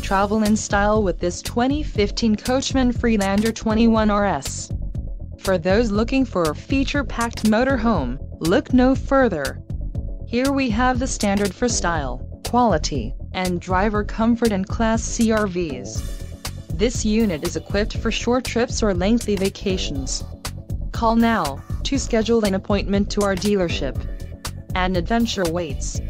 Travel in style with this 2015 Coachmen Freelander 21 RS. For those looking for a feature-packed motorhome, look no further. Here we have the standard for style, quality, and driver comfort in Class C RVs. This unit is equipped for short trips or lengthy vacations. Call now to schedule an appointment to our dealership. An adventure waits.